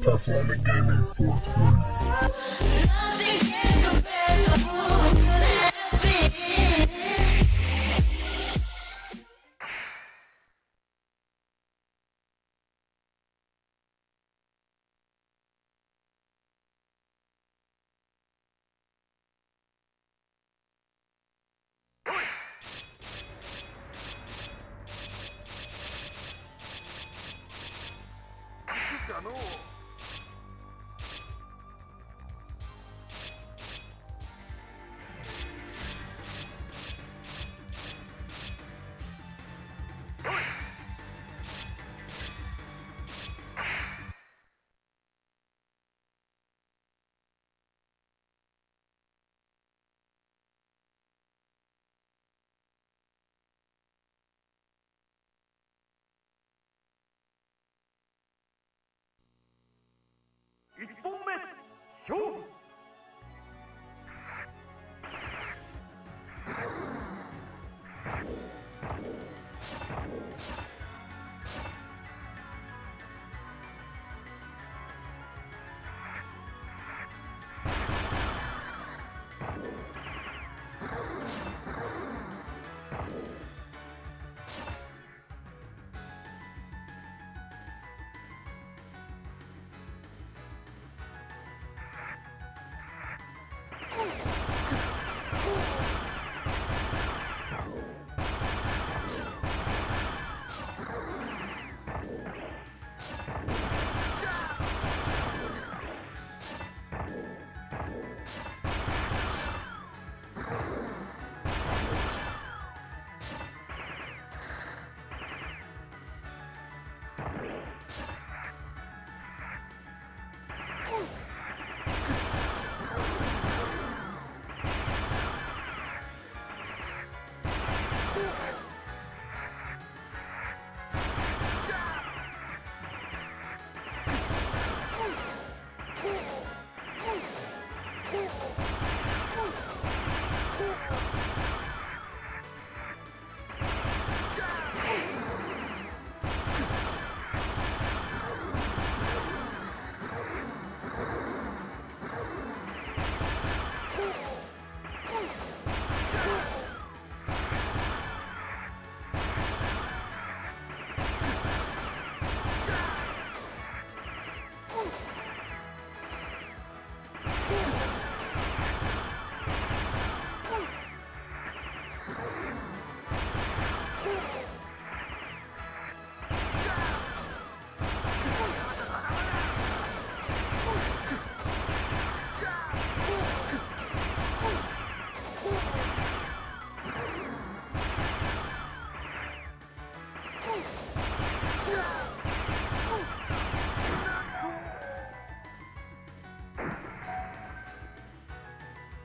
Performing Gaming 420. Nano!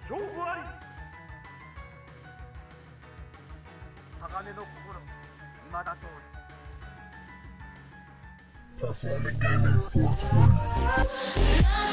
4倍鋼の心今だ通り Performing gaming 420